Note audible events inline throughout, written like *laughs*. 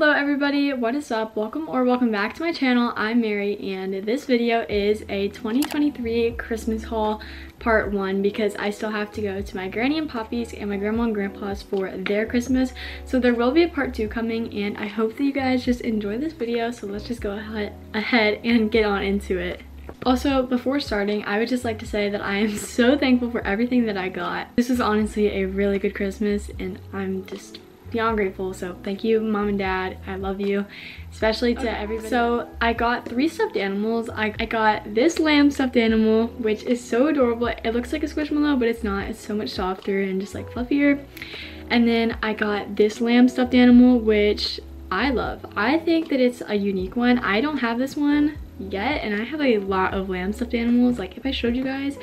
Hello everybody, what is up? Welcome or welcome back to my channel. I'm Mary and this video is a 2023 Christmas haul part one because I still have to go to my granny and poppy's and my grandma and grandpa's for their Christmas. So there will be a part two coming and I hope that you guys just enjoy this video. So let's just go ahead and get on into it. Also, before starting, I would just like to say that I am *laughs* so thankful for everything that I got. This was honestly a really good Christmas and I'm just beyond grateful. So thank you, mom and dad. I love you, especially to okay. everybody. So I got three stuffed animals. I, I got this lamb stuffed animal, which is so adorable. It looks like a squishmallow, but it's not. It's so much softer and just like fluffier. And then I got this lamb stuffed animal, which I love. I think that it's a unique one. I don't have this one yet and I have a lot of lamb stuffed animals. Like if I showed you guys,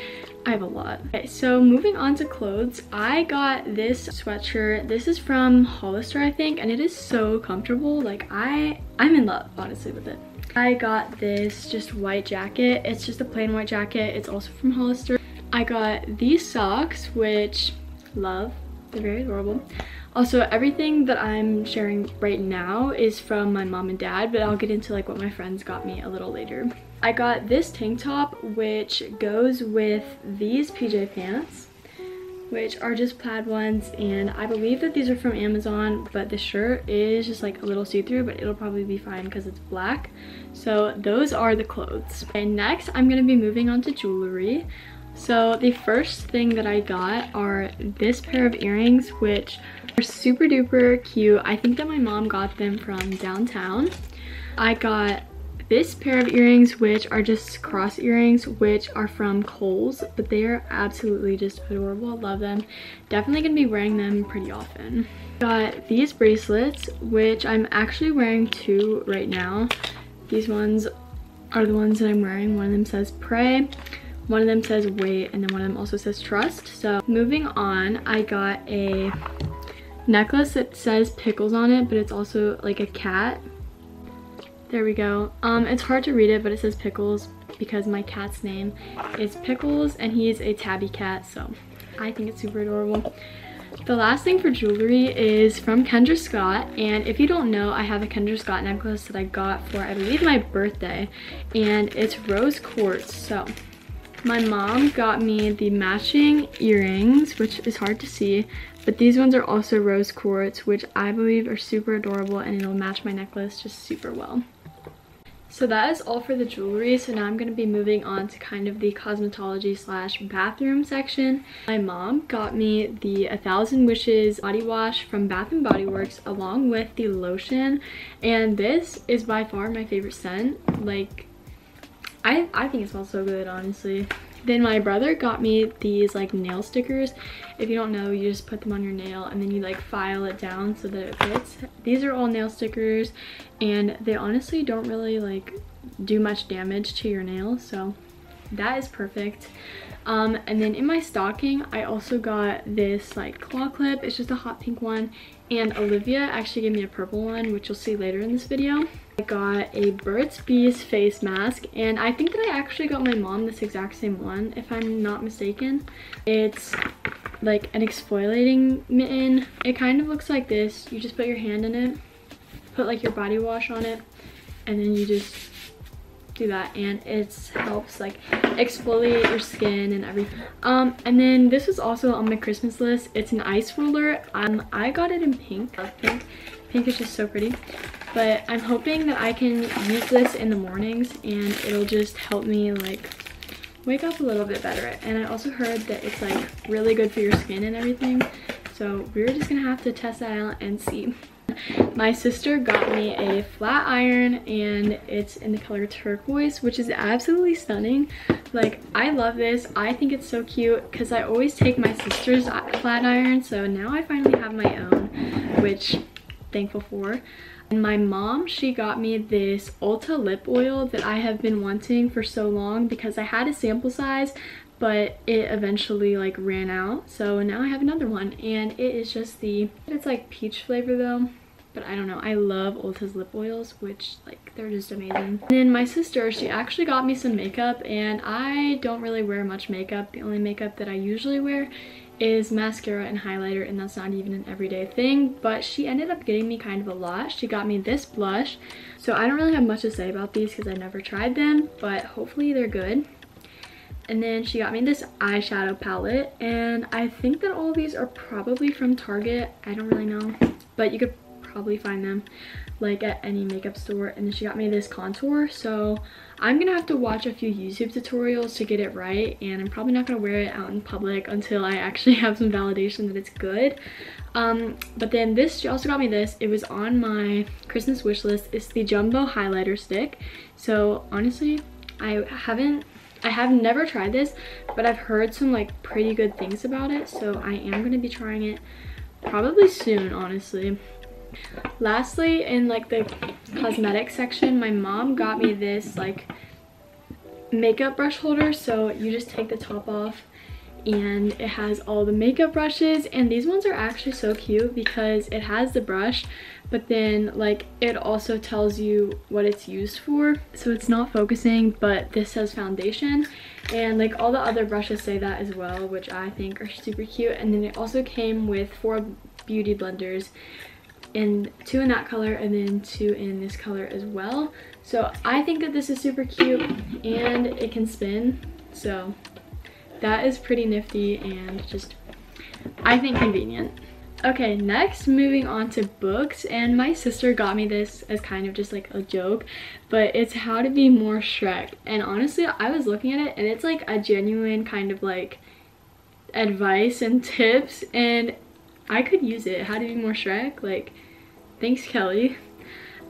I have a lot. Okay, so moving on to clothes, I got this sweatshirt. This is from Hollister, I think, and it is so comfortable. Like I, I'm in love, honestly, with it. I got this just white jacket. It's just a plain white jacket. It's also from Hollister. I got these socks, which love. They're very adorable. Also, everything that I'm sharing right now is from my mom and dad, but I'll get into like what my friends got me a little later. I got this tank top, which goes with these PJ pants, which are just plaid ones. And I believe that these are from Amazon, but the shirt is just like a little see-through, but it'll probably be fine because it's black. So those are the clothes. And next, I'm gonna be moving on to jewelry. So the first thing that I got are this pair of earrings, which are super duper cute. I think that my mom got them from downtown. I got this pair of earrings which are just cross earrings which are from Kohl's but they are absolutely just adorable. Love them. Definitely gonna be wearing them pretty often. Got these bracelets which I'm actually wearing two right now. These ones are the ones that I'm wearing. One of them says pray one of them says wait and then one of them also says trust. So moving on I got a necklace that says pickles on it but it's also like a cat there we go. Um, it's hard to read it, but it says Pickles because my cat's name is Pickles and he's a tabby cat, so I think it's super adorable. The last thing for jewelry is from Kendra Scott, and if you don't know, I have a Kendra Scott necklace that I got for, I believe, my birthday, and it's rose quartz, so my mom got me the matching earrings, which is hard to see, but these ones are also rose quartz, which I believe are super adorable, and it'll match my necklace just super well. So that is all for the jewelry. So now I'm going to be moving on to kind of the cosmetology slash bathroom section. My mom got me the A Thousand Wishes body wash from Bath & Body Works along with the lotion. And this is by far my favorite scent. Like, I, I think it smells so good, honestly. Then my brother got me these like nail stickers. If you don't know, you just put them on your nail and then you like file it down so that it fits. These are all nail stickers and they honestly don't really like do much damage to your nail. So that is perfect. Um, and then in my stocking, I also got this like claw clip. It's just a hot pink one. And Olivia actually gave me a purple one, which you'll see later in this video. I got a Burt's Bees face mask and I think that I actually got my mom this exact same one if I'm not mistaken. It's like an exfoliating mitten. It kind of looks like this. You just put your hand in it, put like your body wash on it, and then you just do that and it helps like exfoliate your skin and everything um and then this was also on my christmas list it's an ice roller um i got it in pink pink pink is just so pretty but i'm hoping that i can use this in the mornings and it'll just help me like wake up a little bit better and i also heard that it's like really good for your skin and everything so we're just gonna have to test that out and see *laughs* my sister got me a flat iron and it's in the color turquoise, which is absolutely stunning. Like, I love this. I think it's so cute because I always take my sister's flat iron. So now I finally have my own, which thankful for. And my mom, she got me this Ulta lip oil that I have been wanting for so long because I had a sample size, but it eventually like ran out. So now I have another one and it is just the, it's like peach flavor though but I don't know. I love Ulta's lip oils, which like they're just amazing. And then my sister, she actually got me some makeup and I don't really wear much makeup. The only makeup that I usually wear is mascara and highlighter and that's not even an everyday thing but she ended up getting me kind of a lot. She got me this blush. So i don't really have much to say about these because i never tried them but hopefully they're good. And then she got me this eyeshadow palette and i think that all these are probably from target. I don't really know but you could probably find them like at any makeup store and then she got me this contour so i'm gonna have to watch a few youtube tutorials to get it right and i'm probably not gonna wear it out in public until i actually *laughs* have some validation that it's good um, but then this she also got me this it was on my christmas wish list it's the jumbo highlighter stick so honestly i haven't I have never tried this, but I've heard some like pretty good things about it. So I am going to be trying it probably soon, honestly. Lastly, in like the cosmetic section, my mom got me this like makeup brush holder. So you just take the top off and it has all the makeup brushes. And these ones are actually so cute because it has the brush but then like it also tells you what it's used for. So it's not focusing but this says foundation. And like all the other brushes say that as well which i think are super cute. And then it also came with four beauty blenders and two in that color and then two in this color as well. So i think that this is super cute and it can spin. So that is pretty nifty and just i think convenient. Okay next moving on to books. And my sister got me this as kind of just like a joke but it's how to be more shrek. And honestly i was looking at it and it's like a genuine kind of like advice and *laughs* tips. And i could use it. How to be more shrek like thanks kelly.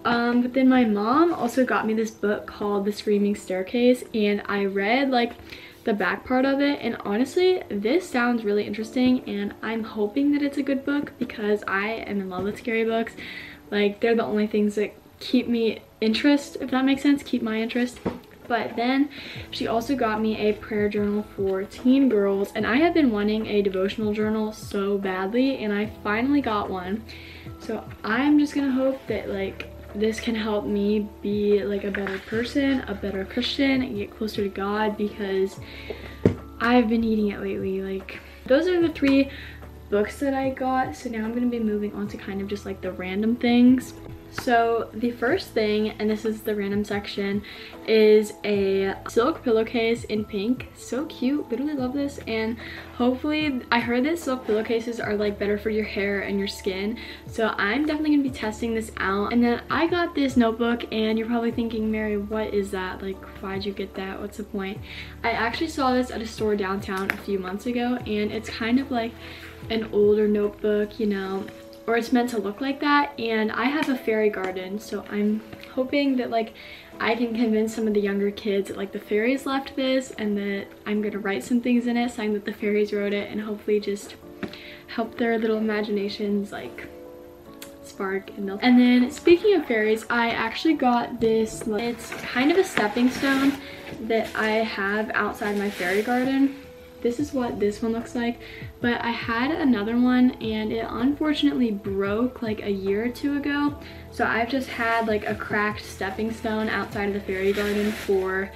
Um but then my mom also got me this book called the screaming staircase and i read like the back part of it and honestly this sounds really interesting and i'm hoping that it's a good book because i am in love with scary books. Like they're the only things that keep me interest if that makes sense keep my interest but then she also got me a prayer journal for teen girls and i have been wanting a devotional journal so badly and i finally got one so i'm just gonna hope that like this can help me be like a better person, a better Christian, and get closer to God because I've been needing it lately. Like those are the three books that I got. So now I'm to be moving on to kind of just like the random things. So the first thing, and this is the random section, is a silk pillowcase in pink. So cute, literally love this. And hopefully, I heard that silk pillowcases are like better for your hair and your skin. So I'm definitely gonna be testing this out. And then I got this notebook and you're probably thinking, Mary, what is that? Like, why'd you get that? What's the point? I actually saw this at a store downtown a few months ago and it's kind of like an older notebook, you know, or it's meant to look like that. And I have a fairy garden so I'm hoping that like I can convince some of the younger kids that like the fairies left this and that I'm gonna write some things in it saying that the fairies wrote it and hopefully just help their little imaginations like spark and they'll and then speaking of fairies I actually got this it's kind of a stepping stone that I have outside my fairy garden this is what this one looks like. But i had another one and it unfortunately broke like a year or two ago. So i've just had like a cracked stepping stone outside of the fairy garden for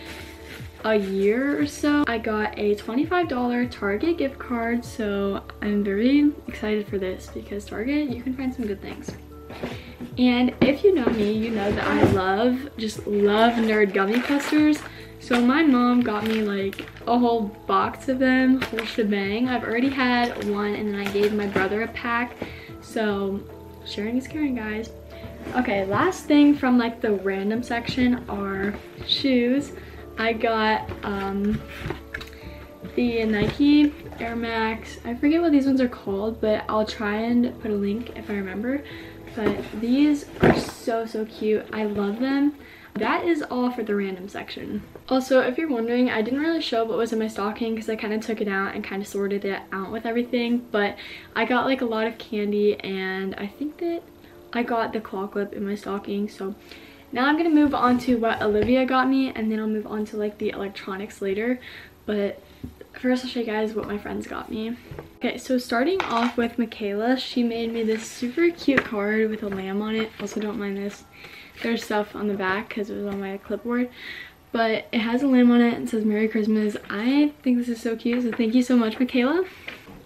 a year or so. I got a 25 dollars target gift card so i'm very excited for this because target you can find some good things. And if you know me you know that i love just love nerd gummy clusters so my mom got me like a whole box of them, whole shebang. I've already had one and then I gave my brother a pack. So sharing is caring guys. Okay, last thing from like the random section are shoes. I got um, the Nike Air Max. I forget what these ones are called, but I'll try and put a link if I remember. But these are so, so cute. I love them. That is all for the random section. Also, if you're wondering, I didn't really show what was in my stocking because I kind of took it out and kind of sorted it out with everything. But I got like a lot of candy and I think that I got the claw clip in my stocking. So now I'm going to move on to what Olivia got me and then I'll move on to like the electronics later. But first I'll show you guys what my friends got me. Okay, so starting off with Michaela, she made me this super cute card with a lamb on it. Also don't mind this there's stuff on the back because it was on my clipboard. But it has a lamb on it and says Merry Christmas. I think this is so cute. So thank you so much, Michaela.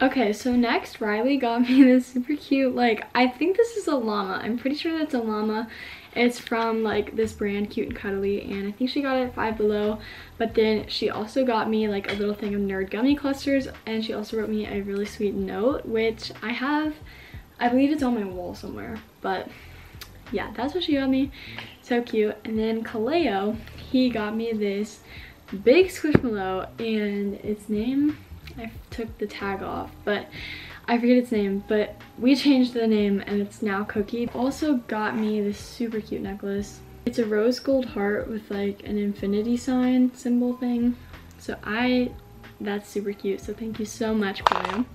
Okay, so next Riley got *laughs* me this super cute, like, I think this is a llama. I'm pretty sure that's a llama. It's from like this brand Cute and Cuddly and I think she got it Five Below. But then she also got me like a little thing of Nerd Gummy Clusters and she also wrote me a really sweet note which I have, I believe it's on my wall somewhere. But yeah, that's what she got me. So cute. And then Kaleo, he got me this big Squishmallow and its name, I took the tag off, but I forget its name, but we changed the name and it's now Cookie. Also got me this super cute necklace. It's a rose gold heart with like an infinity sign symbol thing. So I, that's super cute. So thank you so much, Cleo.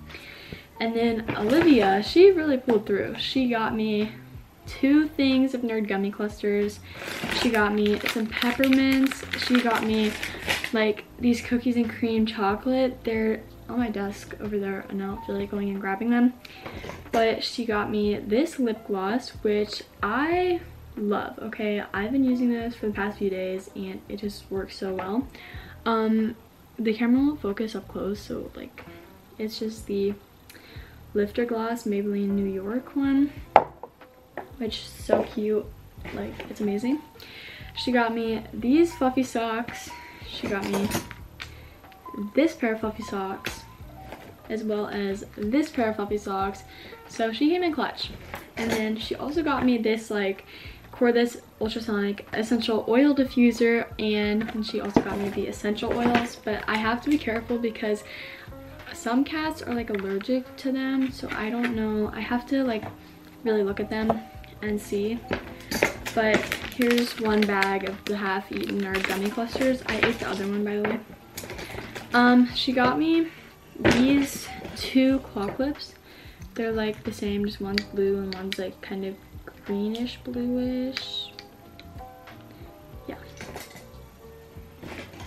And then Olivia, she really pulled through. She got me two things of Nerd Gummy Clusters. She got me some peppermints. She got me like these cookies and cream chocolate. They're on my desk over there and I don't feel like going and grabbing them. But she got me this lip gloss, which I love, okay? I've been using this for the past few days and it just works so well. Um, the camera won't focus up close, so like, it's just the Lifter Gloss Maybelline New York one, which is so cute. Like, it's amazing. She got me these fluffy socks. She got me this pair of fluffy socks as well as this pair of fluffy socks so she came in clutch and then she also got me this like cordless ultrasonic essential oil diffuser and she also got me the essential oils but i have to be careful because some cats are like allergic to them so i don't know i have to like really look at them and see but here's one bag of the half-eaten or gummy clusters i ate the other one by the way um, she got me these two claw clips. They're like the same, just one's blue and one's like kind of greenish bluish. Yeah.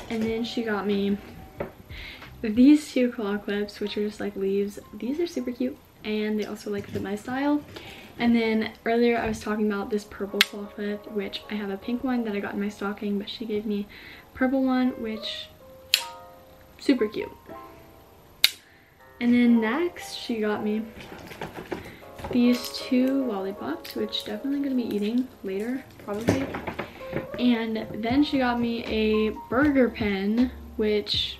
And then she got me these two claw clips, which are just like leaves. These are super cute and they also like fit my style. And then earlier I was talking about this purple clip, which I have a pink one that I got in my stocking, but she gave me purple one, which super cute. And then next she got me these two lollipops, which definitely gonna be eating later, probably. And then she got me a burger pen, which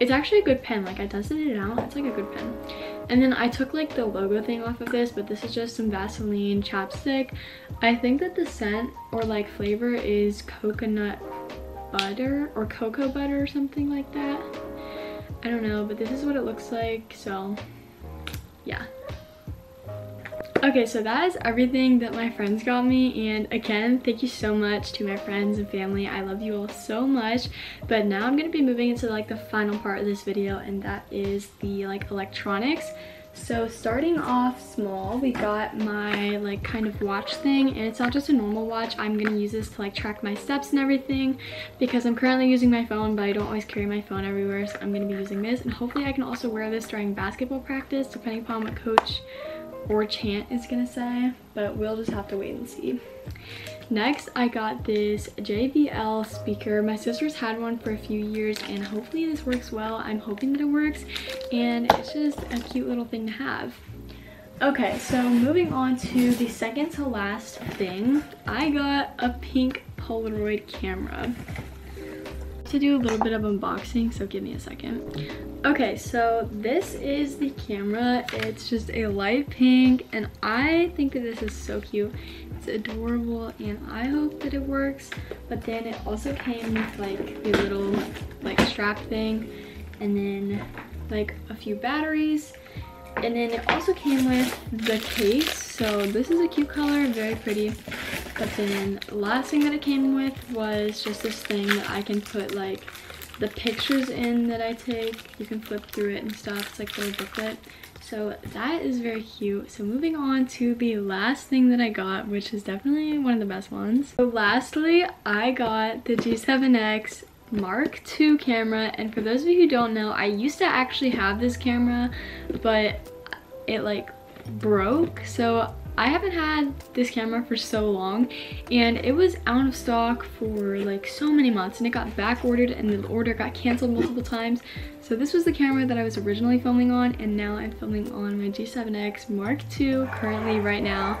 it's actually a good pen. Like I tested it out, it's like a good pen. And then I took like the logo thing off of this, but this is just some Vaseline chapstick. I think that the scent or like flavor is coconut butter or cocoa butter or something like that. I don't know, but this is what it looks like, so yeah. Okay, so that is everything that my friends got me, and again, thank you so much to my friends and family. I love you all so much, but now I'm gonna be moving into like the final part of this video, and that is the like electronics. So starting off small, we got my like kind of watch thing and it's not just a normal watch. I'm gonna use this to like track my steps and everything because I'm currently using my phone but I don't always carry my phone everywhere so I'm gonna be using this and hopefully I can also wear this during basketball practice depending upon what coach or chant is gonna say but we'll just have to wait and see. Next, I got this JBL speaker. My sister's had one for a few years and hopefully this works well. I'm hoping that it works and it's just a cute little thing to have. Okay, so moving on to the second to last thing, I got a pink Polaroid camera to do a little bit of unboxing, so give me a second. Okay, so this is the camera. It's just a light pink, and I think that this is so cute. It's adorable, and I hope that it works. But then it also came with like the little like strap thing, and then like a few batteries. And then it also came with the case. So this is a cute color, very pretty. But then last thing that it came with was just this thing that I can put like the pictures in that I take. You can flip through it and stuff. It's like a little booklet. So that is very cute. So moving on to the last thing that I got, which is definitely one of the best ones. So lastly, I got the G7X Mark II camera. And for those of you who don't know, I used to actually have this camera, but it like broke. So I haven't had this camera for so long and it was out of stock for like so many months and it got back ordered and the order got canceled multiple *laughs* times. So this was the camera that I was originally filming on and now I'm filming on my G7X Mark II currently right now.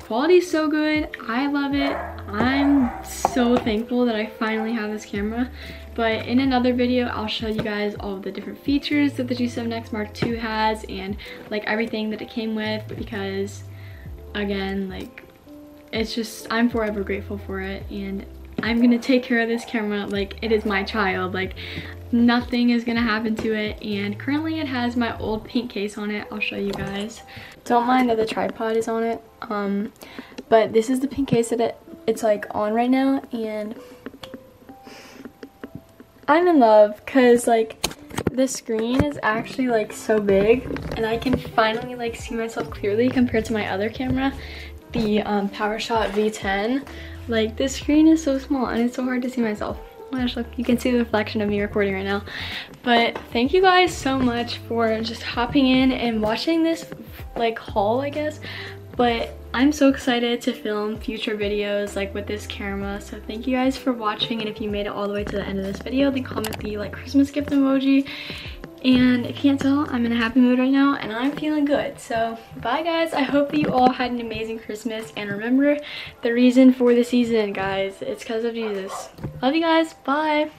Quality is so good. I love it. I'm so thankful that I finally have this camera. But in another video, I'll show you guys all the different features that the G7X Mark II has and like everything that it came with because again, like it's just, I'm forever grateful for it and I'm gonna take care of this camera like it is my child. Like nothing is gonna happen to it and currently it has my old pink case on it. I'll show you guys. Don't mind that the tripod is on it. Um, but this is the pink case that it, it's like on right now and I'm in love because like the screen is actually like so big and I can finally like see myself clearly compared to my other camera, the um, PowerShot V10. Like this screen is so small and it's so hard to see myself. Oh my gosh, look, you can see the reflection of me recording right now. But thank you guys so much for just hopping in and watching this like haul, I guess. But I'm so excited to film future videos like with this camera. So thank you guys for watching. And if you made it all the way to the end of this video, then comment the like Christmas gift emoji. And if you can't tell, I'm in a happy mood right now and I'm feeling good. So bye guys. I hope that you all had an amazing Christmas. And remember the reason for the season, guys. It's because of Jesus. Love you guys. Bye.